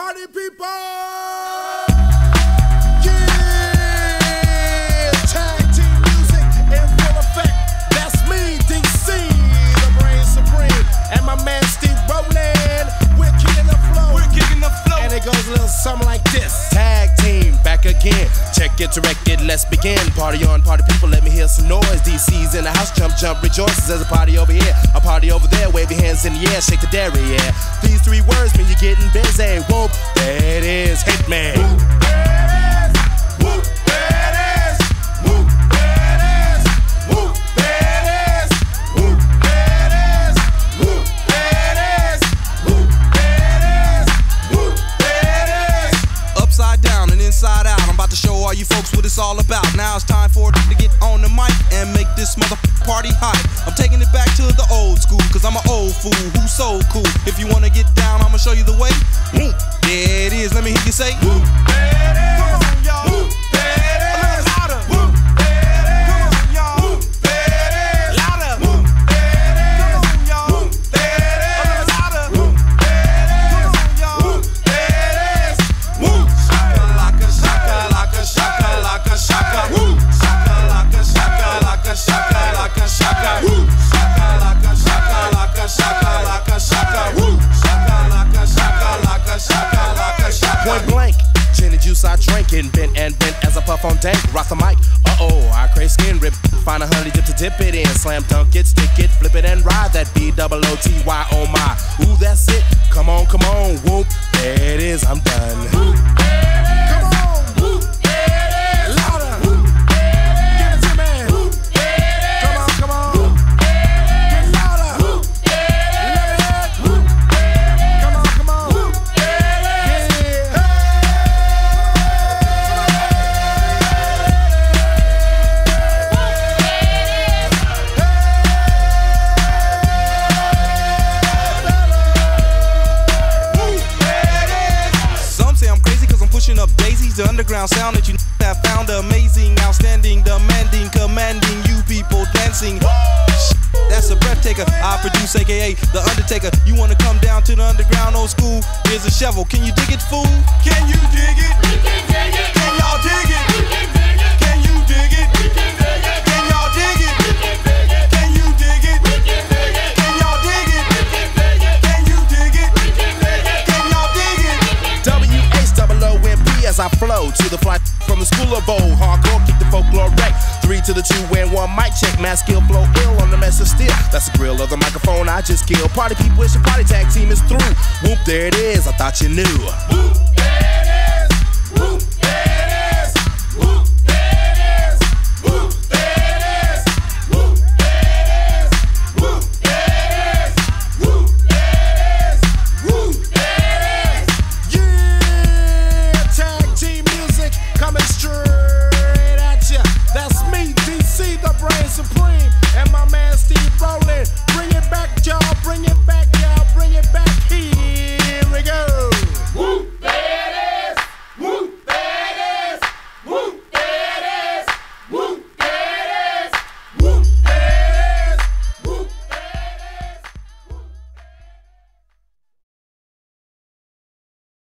Party people! Yeah! Tag team music in full effect. That's me, DC, the brain supreme. And my man Steve Roll'n. We're kicking the flow. We're kicking the flow. And it goes a little something like this. Check it, direct it, let's begin. Party on, party people, let me hear some noise. DC's in the house, jump, jump, rejoices. There's a party over here, a party over there. Wave your hands in the air, shake the dairy, yeah. These three words mean you're getting busy. Whoop, it is, Hitman. What it's all about. Now it's time for to get on the mic and make this mother party hot. I'm taking it back to the old school, cause I'm an old fool who's so cool. If you wanna get down, I'ma show you the way. Whoop, Gin and juice I drink and bent and bent as I puff on dank. Rock the mic. Uh oh, I crave skin rip. Find a honey dip to dip it in. Slam dunk it, stick it, flip it and ride that B double O T Y. Oh. Ooh, that's it. Come on, come on. Whoop. There it is. I'm done. Up daisies. The underground sound that you have found amazing, outstanding, demanding, commanding you people dancing. That's a breath taker. I produce, aka The Undertaker. You wanna come down to the underground old school? Here's a shovel. Can you dig it, fool? Can you dig it? I flow to the fly from the school of old. Hardcore, kick the folklore wreck. Three to the two and one mic check. Mass skill flow ill on the mess of steel. That's the grill of the microphone I just killed. Party people, your party tag team is through. Whoop, there it is. I thought you knew. Yeah,